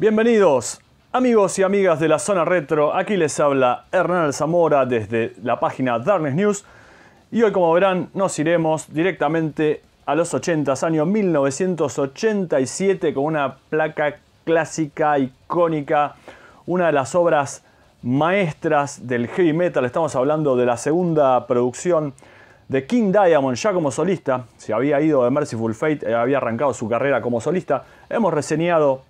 Bienvenidos, amigos y amigas de la zona retro. Aquí les habla Hernán Zamora desde la página Darkness News. Y hoy, como verán, nos iremos directamente a los 80, año 1987, con una placa clásica, icónica, una de las obras maestras del heavy metal. Estamos hablando de la segunda producción de King Diamond, ya como solista. Se había ido de Merciful Fate, eh, había arrancado su carrera como solista. Hemos reseñado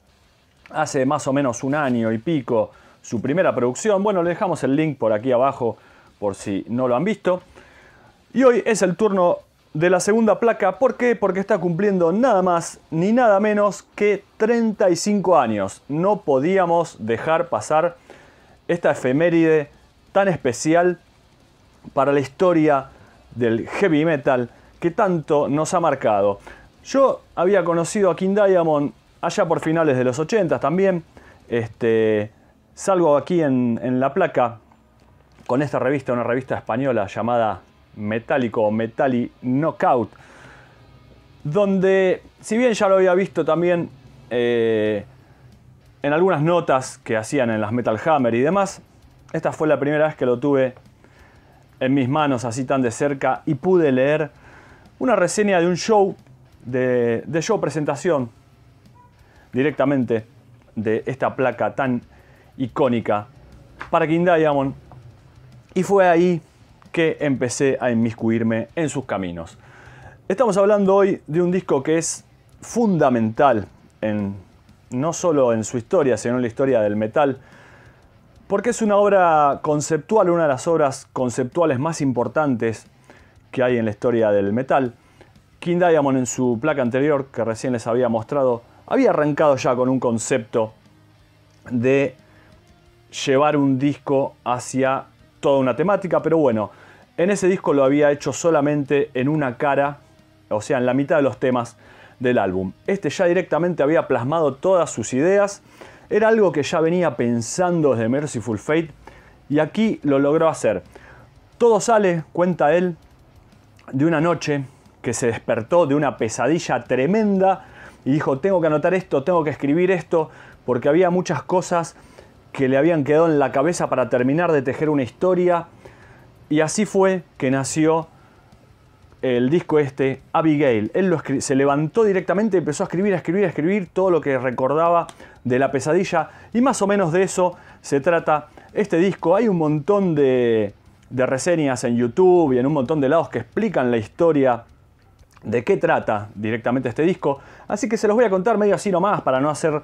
hace más o menos un año y pico su primera producción. Bueno, le dejamos el link por aquí abajo por si no lo han visto. Y hoy es el turno de la segunda placa. ¿Por qué? Porque está cumpliendo nada más ni nada menos que 35 años. No podíamos dejar pasar esta efeméride tan especial para la historia del heavy metal que tanto nos ha marcado. Yo había conocido a King Diamond allá por finales de los 80 también. Este, salgo aquí en, la placa con esta revista, una revista española llamada Metálico o Metalli Knockout, donde, si bien ya lo había visto también eh, en algunas notas que hacían en las Metal Hammer y demás, esta fue la primera vez que lo tuve en mis manos así tan de cerca y pude leer una reseña de un show, de show presentación directamente de esta placa tan icónica para King Diamond. Y fue ahí que empecé a inmiscuirme en sus caminos. Estamos hablando hoy de un disco que es fundamental en, no solo en su historia, sino en la historia del metal, porque es una obra conceptual, una de las obras conceptuales más importantes que hay en la historia del metal. King Diamond en su placa anterior, que recién les había mostrado, había arrancado ya con un concepto de llevar un disco hacia toda una temática, pero bueno, en ese disco lo había hecho solamente en una cara, o sea, en la mitad de los temas del álbum. Este ya directamente había plasmado todas sus ideas, era algo que ya venía pensando desde Merciful Fate y aquí lo logró hacer. Todo sale, cuenta él, de una noche que se despertó de una pesadilla tremenda y dijo, tengo que anotar esto, tengo que escribir esto, porque había muchas cosas que le habían quedado en la cabeza para terminar de tejer una historia. Y así fue que nació el disco este, Abigail. Él se levantó directamente empezó a escribir, escribir, a escribir todo lo que recordaba de la pesadilla. Y más o menos de eso se trata este disco. Hay un montón de, de reseñas en YouTube y en un montón de lados que explican la historia de qué trata directamente este disco. Así que se los voy a contar medio así nomás para no, hacer,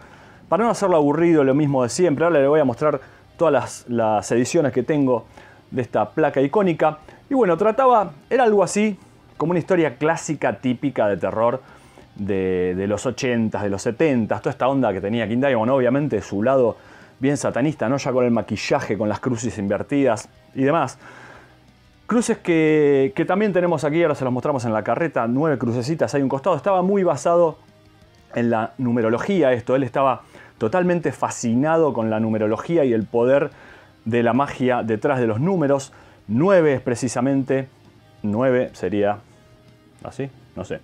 para no hacerlo aburrido, lo mismo de siempre. Ahora le voy a mostrar todas las, ediciones que tengo de esta placa icónica. Y bueno, trataba, era algo así, como una historia clásica, típica de terror de, los 80s, de los 70s, toda esta onda que tenía King Diamond, obviamente su lado bien satanista, ¿no? Ya con el maquillaje, con las cruces invertidas y demás. Cruces que, también tenemos aquí, ahora se los mostramos en la carreta, nueve crucecitas hay un costado. Estaba muy basado en la numerología esto, él estaba totalmente fascinado con la numerología y el poder de la magia detrás de los números. Nueve es precisamente, nueve sería así, no sé.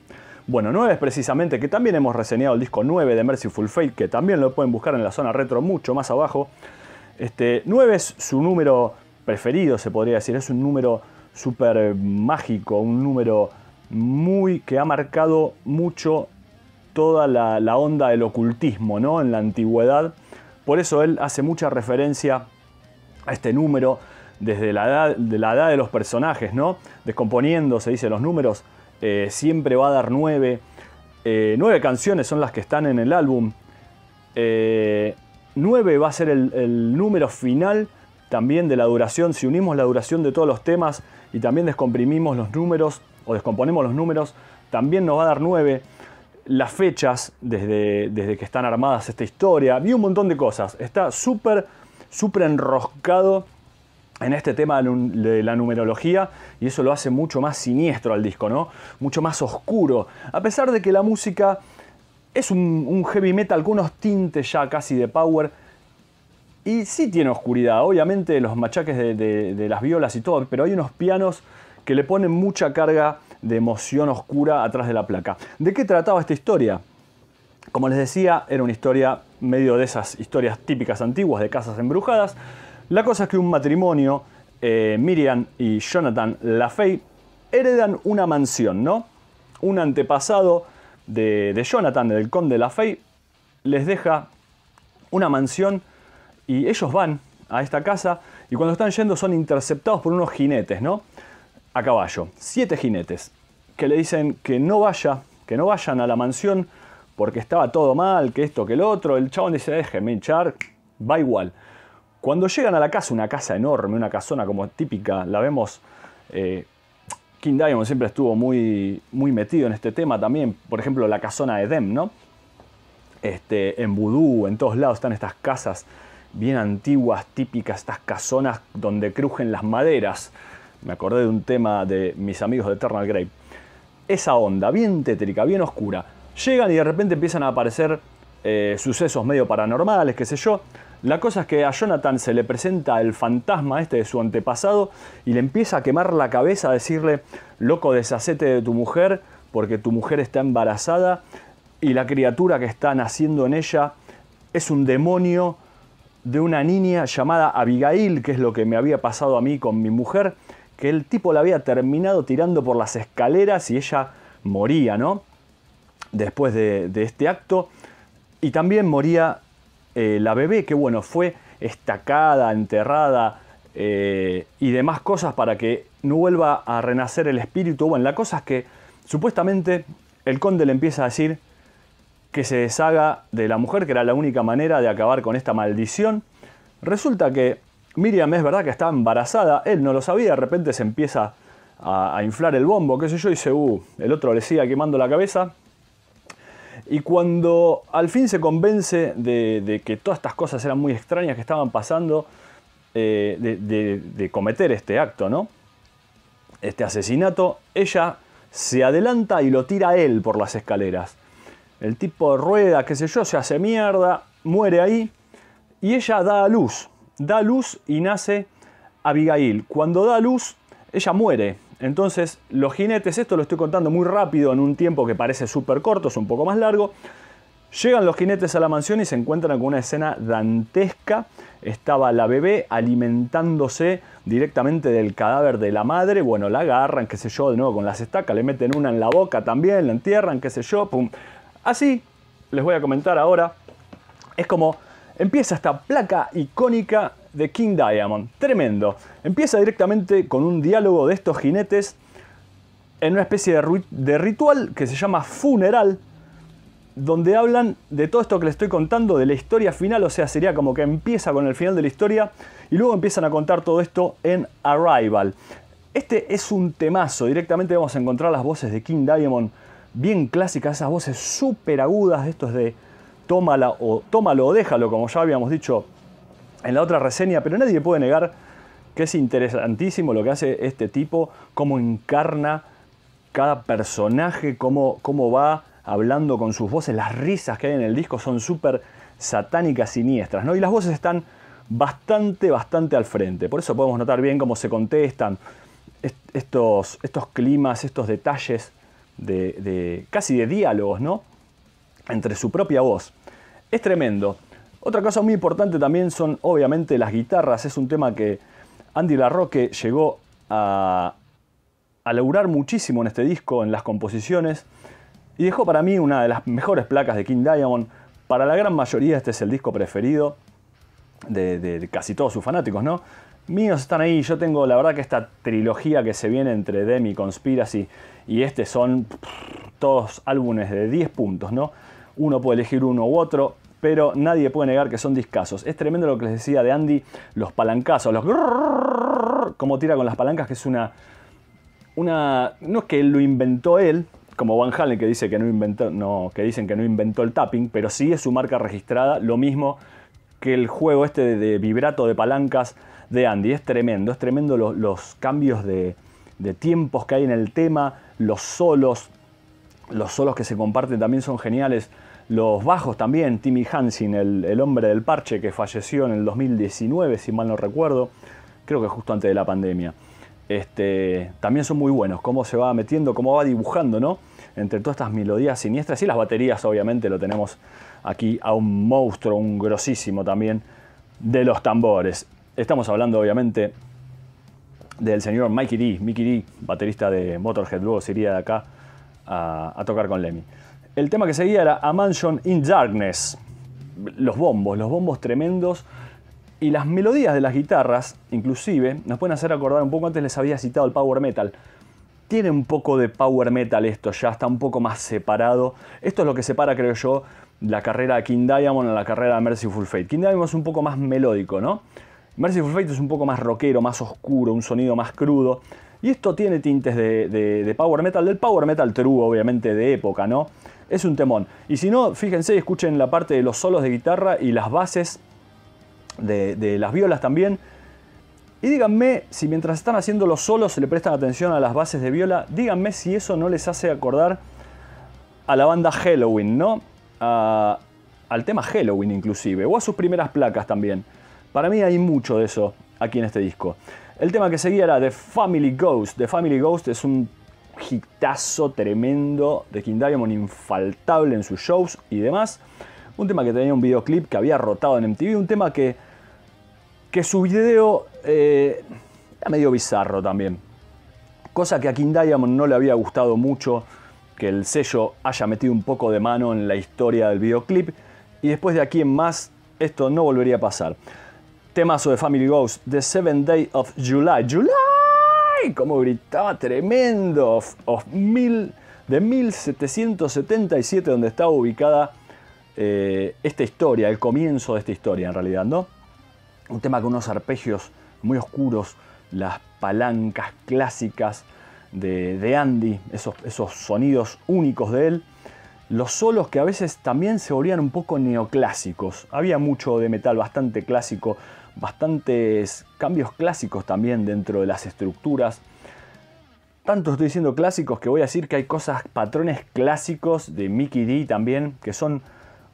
Bueno, nueve es precisamente, que también hemos reseñado el disco 9 de Merciful Fate, que también lo pueden buscar en la zona retro mucho más abajo. Este, 9 es su número preferido, se podría decir, es un número súper mágico, un número muy que ha marcado mucho toda la, onda del ocultismo ¿no? en la antigüedad. Por eso él hace mucha referencia a este número desde la edad de, la edad de los personajes, ¿no? descomponiendo, se dice, los números, eh, siempre va a dar nueve. Eh, nueve canciones son las que están en el álbum. Eh, nueve va a ser el número final también de la duración. Si unimos la duración de todos los temas, y también descomprimimos los números o descomponemos los números, también nos va a dar 9. Las fechas desde, desde que están armadas esta historia, vi un montón de cosas. Está súper, súper enroscado en este tema de la numerología y eso lo hace mucho más siniestro al disco, ¿no? Mucho más oscuro. A pesar de que la música es un, heavy metal con unos tintes ya casi de power y sí tiene oscuridad, obviamente los machaques de, las violas y todo, pero hay unos pianos que le ponen mucha carga de emoción oscura atrás de la placa. ¿De qué trataba esta historia? Como les decía, era una historia medio de esas historias típicas antiguas de casas embrujadas. La cosa es que un matrimonio, eh, Miriam y Jonathan LaFay, heredan una mansión, ¿no? Un antepasado de, de Jonathan, del conde LaFay, les deja una mansión y ellos van a esta casa y cuando están yendo son interceptados por unos jinetes, ¿no? A caballo, siete jinetes, que le dicen que no vaya, que no vayan a la mansión porque estaba todo mal, que esto, que el otro. El chabón dice, déjeme hinchar, va igual. Cuando llegan a la casa, una casa enorme, una casona como típica, la vemos... Eh, King Diamond siempre estuvo muy, muy metido en este tema también. Por ejemplo, la casona de Dem, ¿no? Este, en Vudú, en todos lados están estas casas bien antiguas, típicas, estas casonas donde crujen las maderas. Me acordé de un tema de mis amigos de Eternal Grave. Esa onda, bien tétrica, bien oscura. Llegan y de repente empiezan a aparecer eh, sucesos medio paranormales, qué sé yo. La cosa es que a Jonathan se le presenta el fantasma este de su antepasado y le empieza a quemar la cabeza a decirle, loco, deshacete de tu mujer porque tu mujer está embarazada y la criatura que está naciendo en ella es un demonio de una niña llamada Abigail, que es lo que me había pasado a mí con mi mujer, que el tipo la había terminado tirando por las escaleras y ella moría, ¿no? Después de, este acto. Y también moría eh, la bebé, que bueno, fue estacada, enterrada eh, y demás cosas para que no vuelva a renacer el espíritu. Bueno, la cosa es que supuestamente el conde le empieza a decir que se deshaga de la mujer, que era la única manera de acabar con esta maldición. Resulta que Miriam es verdad que estaba embarazada, él no lo sabía, de repente se empieza a, inflar el bombo, qué sé yo, y dice, uh, el otro le sigue quemando la cabeza. Y cuando al fin se convence de, que todas estas cosas eran muy extrañas que estaban pasando, eh, de, cometer este acto, ¿no? Este asesinato, ella se adelanta y lo tira a él por las escaleras. El tipo rueda, qué sé yo, se hace mierda, muere ahí y ella da a luz. Da a luz y nace Abigail. Cuando da a luz, ella muere. Entonces, los jinetes, esto lo estoy contando muy rápido en un tiempo que parece súper corto, es un poco más largo. Llegan los jinetes a la mansión y se encuentran con una escena dantesca. Estaba la bebé alimentándose directamente del cadáver de la madre. Bueno, la agarran, qué sé yo, de nuevo con las estacas, le meten una en la boca también, la entierran, qué sé yo, pum. Así, les voy a comentar ahora, es como empieza esta placa icónica de King Diamond. Tremendo. Empieza directamente con un diálogo de estos jinetes en una especie de, ritual que se llama funeral, donde hablan de todo esto que les estoy contando, de la historia final, o sea, sería como que empieza con el final de la historia y luego empiezan a contar todo esto en Arrival. Este es un temazo, directamente vamos a encontrar las voces de King Diamond bien clásicas, esas voces súper agudas, estos de tómala o tómalo o déjalo, como ya habíamos dicho en la otra reseña, pero nadie puede negar que es interesantísimo lo que hace este tipo, cómo encarna cada personaje, cómo, cómo va hablando con sus voces, las risas que hay en el disco son súper satánicas, siniestras, ¿no? Y las voces están bastante, bastante al frente. Por eso podemos notar bien cómo se contestan estos, estos climas, estos detalles de, casi de diálogos, ¿no? Entre su propia voz. Es tremendo. Otra cosa muy importante también son obviamente las guitarras. Es un tema que Andy LaRocque llegó a, a laburar muchísimo en este disco, en las composiciones, y dejó para mí una de las mejores placas de King Diamond. Para la gran mayoría este es el disco preferido de, de casi todos sus fanáticos, ¿no? Míos están ahí, yo tengo la verdad que esta trilogía que se viene entre Demi Conspiracy y este son todos álbumes de 10 puntos, ¿no? Uno puede elegir uno u otro, pero nadie puede negar que son discasos. Es tremendo lo que les decía de Andy, los palancazos, los como tira con las palancas, que es una, una, no es que lo inventó él, como Van Halen que dice que no inventó, no, que dicen que no inventó el tapping, pero sí es su marca registrada, lo mismo que el juego este de, vibrato de palancas de Andy. Es tremendo, es tremendo los cambios de, de tiempos que hay en el tema, los solos, los solos que se comparten también son geniales, los bajos también, Timmy Hansen, el, hombre del parche que falleció en el 2019, si mal no recuerdo, creo que justo antes de la pandemia. Este, también son muy buenos. Cómo se va metiendo, cómo va dibujando, ¿no? Entre todas estas melodías siniestras y las baterías, obviamente, lo tenemos aquí a un monstruo, un grosísimo también, de los tambores. Estamos hablando, obviamente, del señor Mikey D. Mickey D, baterista de Motorhead, luego se iría de acá a, a tocar con Lemmy. El tema que seguía era A Mansion in Darkness. Los bombos, los bombos tremendos y las melodías de las guitarras, inclusive, nos pueden hacer acordar un poco, antes les había citado el power metal. Tiene un poco de power metal esto, ya está un poco más separado. Esto es lo que separa, creo yo, la carrera de King Diamond a la carrera de Merciful Fate. King Diamond es un poco más melódico, ¿no? Merciful Fate es un poco más rockero, más oscuro, un sonido más crudo. Y esto tiene tintes de, power metal, del power metal true, obviamente, de época, ¿no? Es un temón. Y si no, fíjense y escuchen la parte de los solos de guitarra y las bases de, las violas también. Y díganme si mientras están haciendo los solos se le prestan atención a las bases de viola, díganme si eso no les hace acordar a la banda Halloween, ¿no? al tema Halloween inclusive, o a sus primeras placas también. Para mí hay mucho de eso aquí en este disco. El tema que seguía era The Family Ghost. The Family Ghost es un hitazo tremendo de King Diamond, infaltable en sus shows y demás. Un tema que tenía un videoclip que había rotado en MTV, un tema que, que su video eh, era medio bizarro también. Cosa que a King Diamond no le había gustado mucho que el sello haya metido un poco de mano en la historia del videoclip. Y después de aquí en más, esto no volvería a pasar. Temazo de Family Ghost, The Seven Day of July. ¡July! Como gritaba tremendo. Of, mil, de 1777, donde estaba ubicada eh, esta historia, el comienzo de esta historia en realidad, ¿no? Un tema con unos arpegios muy oscuros, las palancas clásicas de, Andy, esos, esos sonidos únicos de él, los solos que a veces también se volvían un poco neoclásicos. Había mucho de metal bastante clásico, bastantes cambios clásicos también dentro de las estructuras. Tanto estoy diciendo clásicos que voy a decir que hay cosas, patrones clásicos de Mickey D también, que son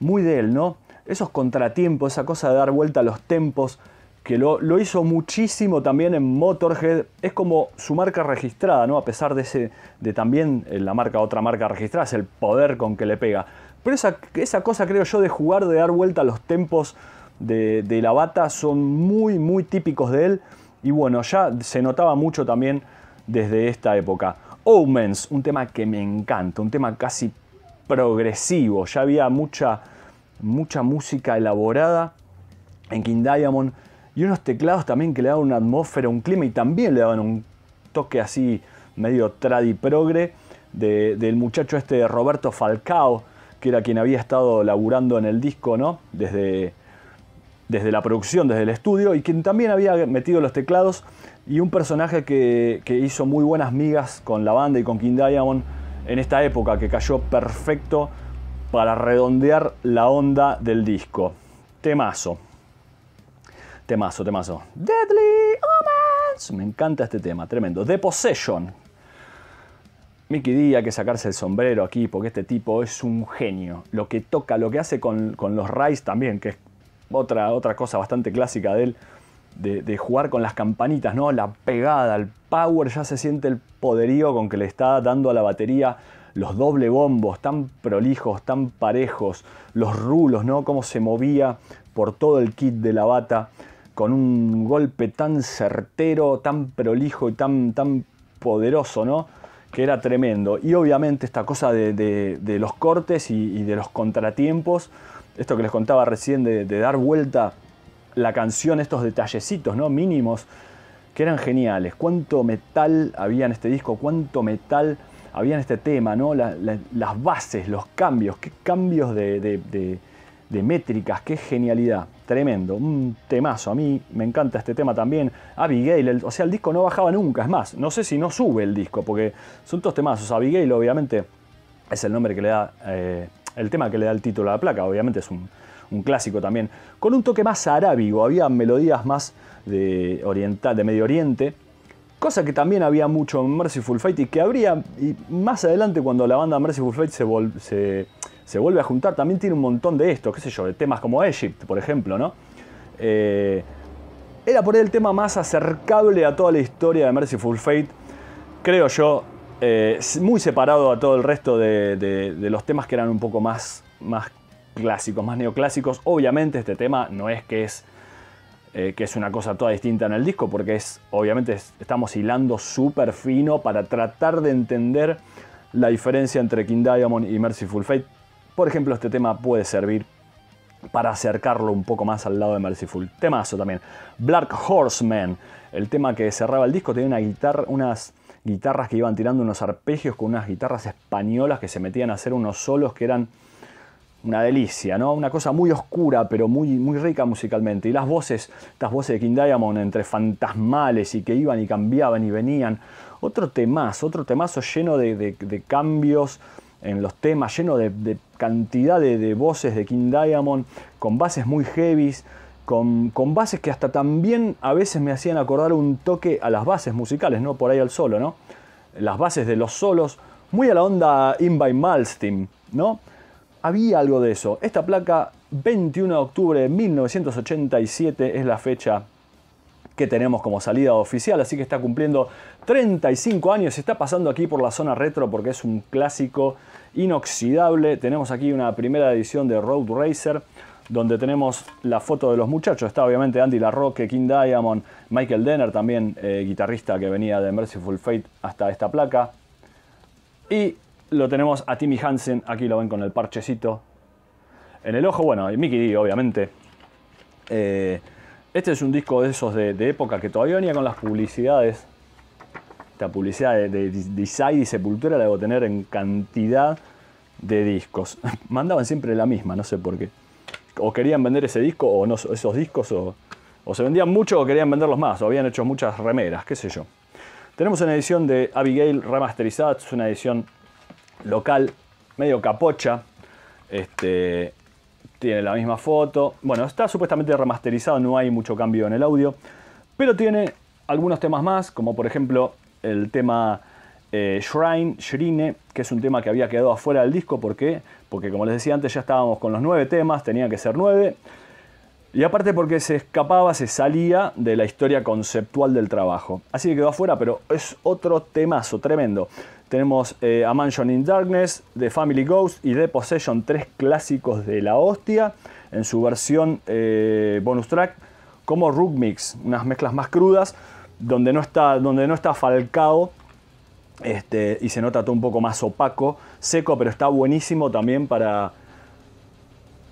muy de él, ¿no? Esos contratiempos, esa cosa de dar vuelta a los tempos, que lo, hizo muchísimo también en Motorhead, es como su marca registrada, ¿no? A pesar de ese, de también eh, la marca, otra marca registrada, es el poder con que le pega. Pero esa, esa cosa, creo yo, de jugar, de dar vuelta a los tempos de, de la bata, son muy, muy típicos de él. Y bueno, ya se notaba mucho también desde esta época. Omens, un tema que me encanta, un tema casi progresivo, ya había mucha, mucha música elaborada en King Diamond y unos teclados también que le daban una atmósfera, un clima y también le daban un toque así medio tradi progre del muchacho este de Roberto Falcao, que era quien había estado laburando en el disco, ¿no? Desde, desde la producción, desde el estudio, y quien también había metido los teclados, y un personaje que, que hizo muy buenas migas con la banda y con King Diamond, en esta época que cayó perfecto para redondear la onda del disco. Temazo. Temazo, temazo. Deadly Omens. Me encanta este tema, tremendo. The Possession. Mickey D hay que sacarse el sombrero aquí porque este tipo es un genio. Lo que toca, lo que hace con, los Rise también, que es otra, otra cosa bastante clásica de él de, jugar con las campanitas, ¿no? La pegada, el power, ya se siente el poderío con que le está dando a la batería los doble bombos tan prolijos, tan parejos, los rulos, ¿no? Cómo se movía por todo el kit de la bata con un golpe tan certero, tan prolijo y tan, tan poderoso, ¿no? Que era tremendo. Y obviamente esta cosa de, los cortes y, de los contratiempos, esto que les contaba recién de, de dar vuelta la canción, estos detallecitos ¿no? mínimos que eran geniales. Cuánto metal había en este disco, cuánto metal había en este tema, ¿no? las bases, los cambios, qué cambios de, métricas, qué genialidad. Tremendo, un temazo. A mí me encanta este tema también. Abigail, o sea, el disco no bajaba nunca. Es más, no sé si no sube el disco, porque son todos temazos. Abigail, obviamente, es el nombre que le da, eh, el tema que le da el título a la placa. Obviamente es un, un clásico también, con un toque más arábigo, había melodías más de, oriental, de Medio Oriente, cosa que también había mucho en Merciful Fate y que habría, y más adelante cuando la banda Merciful Fate se, se, vuelve a juntar, también tiene un montón de esto, qué sé yo, de temas como Egypt, por ejemplo, ¿no? Eh, era por ahí el tema más acercable a toda la historia de Merciful Fate, creo yo, eh, muy separado a todo el resto de, los temas que eran un poco más clásicos, más neoclásicos. Obviamente este tema no es que es, eh, que es una cosa toda distinta en el disco, porque es, obviamente estamos hilando súper fino para tratar de entender la diferencia entre King Diamond y Merciful Fate. Por ejemplo, este tema puede servir para acercarlo un poco más al lado de Merciful. Temazo también. Black Horseman, el tema que cerraba el disco, tenía una unas guitarras que iban tirando unos arpegios con unas guitarras españolas que se metían a hacer unos solos que eran una delicia, ¿no? Una cosa muy oscura, pero muy, muy rica musicalmente. Y las voces, estas voces de King Diamond entre fantasmales y que iban y cambiaban y venían. Otro temazo, otro temazo lleno de, cambios en los temas, lleno de, cantidad de, voces de King Diamond, con bases muy heavies, con, con, bases que hasta también a veces me hacían acordar un toque a las bases musicales, ¿no? Por ahí al solo, ¿no? Las bases de los solos, muy a la onda In by Malstein, ¿no? Había algo de eso. Esta placa, 21 de octubre de 1987, es la fecha que tenemos como salida oficial, así que está cumpliendo 35 años, está pasando aquí por la zona retro porque es un clásico inoxidable. Tenemos aquí una primera edición de Road Racer, donde tenemos la foto de los muchachos. Está obviamente Andy LaRocque, King Diamond, Michael Denner, también eh, guitarrista que venía de Merciful Fate hasta esta placa. Y lo tenemos a Timmy Hansen, aquí lo ven con el parchecito en el ojo. Bueno, y Mickey D, obviamente. Eh, este es un disco de esos de, época que todavía venía con las publicidades. Esta publicidad de, de, y Sepultura la debo tener en cantidad de discos. Mandaban siempre la misma, no sé por qué. O querían vender ese disco o no, esos discos, o se vendían mucho o querían venderlos más, o habían hecho muchas remeras, qué sé yo. Tenemos una edición de Abigail remasterizada, es una edición local, medio capocha. Este, tiene la misma foto. Bueno, está supuestamente remasterizado, no hay mucho cambio en el audio. Pero tiene algunos temas más, como por ejemplo el tema eh, Shrine, Shrine, que es un tema que había quedado afuera del disco. ¿Por qué? Porque como les decía antes, ya estábamos con los nueve temas, tenía que ser nueve. Y aparte porque se escapaba, se salía de la historia conceptual del trabajo. Así que quedó afuera, pero es otro temazo tremendo. Tenemos eh, A Mansion in Darkness, The Family Ghost y The Possession, tres clásicos de la hostia, en su versión eh, bonus track, como Rook Mix, unas mezclas más crudas, donde no está, donde no está falcado este, y se nota todo un poco más opaco, seco, pero está buenísimo también para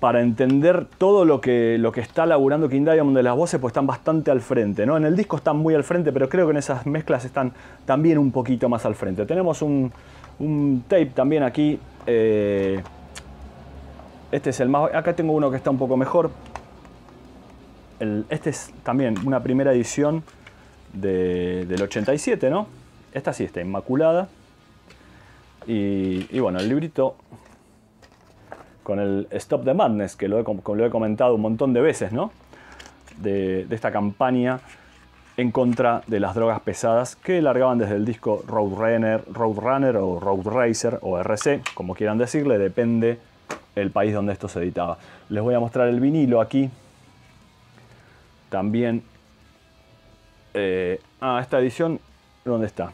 para entender todo lo que, lo que está laburando King Diamond de las voces, pues están bastante al frente. ¿no? En el disco están muy al frente, pero creo que en esas mezclas están también un poquito más al frente. Tenemos un, tape también aquí. Eh, este es el más. Acá tengo uno que está un poco mejor. este es también una primera edición del 87, ¿no? Esta sí está inmaculada. Y, y bueno, el librito con el Stop the Madness, que lo he, comentado un montón de veces, ¿no? De, esta campaña en contra de las drogas pesadas que largaban desde el disco Roadrunner, Roadrunner o Road Racer o RC, como quieran decirle, depende el país donde esto se editaba. Les voy a mostrar el vinilo aquí. También... Eh, ah, esta edición, ¿dónde está?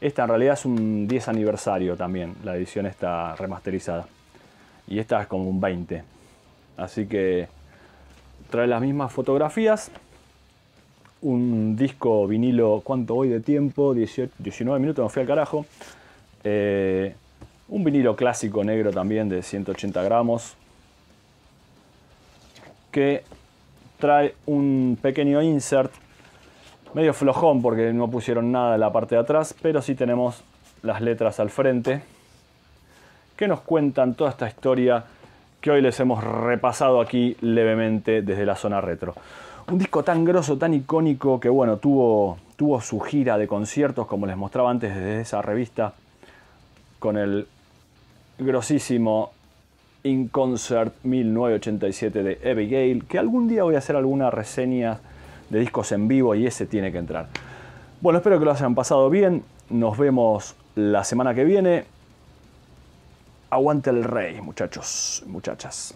Esta en realidad es un 10 aniversario también, la edición está remasterizada y esta es como un 20. Así que trae las mismas fotografías. Un disco vinilo, ¿cuánto voy de tiempo? 19 minutos, me fui al carajo. Eh, un vinilo clásico negro también de 180 gramos. Que trae un pequeño insert. Medio flojón porque no pusieron nada en la parte de atrás, pero sí tenemos las letras al frente que nos cuentan toda esta historia que hoy les hemos repasado aquí levemente desde la zona retro. Un disco tan grosso, tan icónico, que bueno, tuvo, tuvo su gira de conciertos, como les mostraba antes desde esa revista, con el grosísimo In Concert 1987 de Abigail, que algún día voy a hacer alguna reseña de discos en vivo y ese tiene que entrar. Bueno, espero que lo hayan pasado bien. Nos vemos la semana que viene. Aguante el rey, muchachos, muchachas.